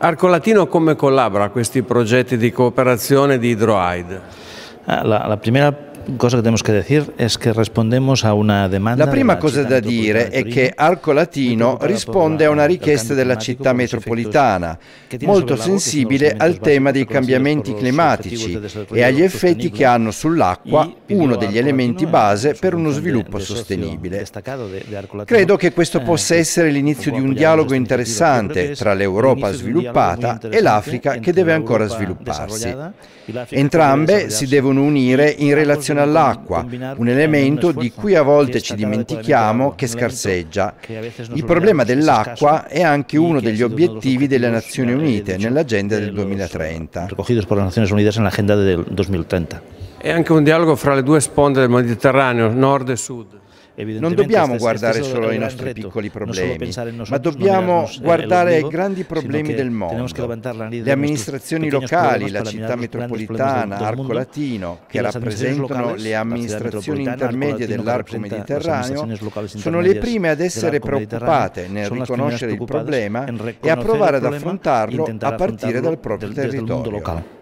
Arco Latino come collabora a questi progetti di cooperazione di Hydroaid? Ah, la, la primera cosa que tenemos que decir es que respondemos a una demanda La prima cosa da dire è che Arco Latino risponde a una richiesta della città metropolitana, molto sensibile al tema dei cambiamenti climatici e agli effetti che hanno sull'acqua, uno degli elementi base per uno sviluppo sostenibile. Credo che questo possa essere l'inizio di un dialogo interessante tra l'Europa sviluppata e l'Africa che deve ancora svilupparsi. Entrambe si devono unire in relazione attenzione all'acqua, un elemento di cui a volte ci dimentichiamo che scarseggia. Il problema dell'acqua è anche uno degli obiettivi delle Nazioni Unite nell'agenda del 2030. È anche un dialogo fra le due sponde del Mediterraneo, nord e sud. Non dobbiamo guardare solo ai nostri piccoli problemi, ma dobbiamo guardare ai grandi problemi del mondo. Le amministrazioni locali, la città metropolitana, Arco Latino, che rappresentano le amministrazioni intermedie dell'arco mediterraneo, sono le prime ad essere preoccupate nel riconoscere il problema e a provare ad affrontarlo a partire dal proprio territorio.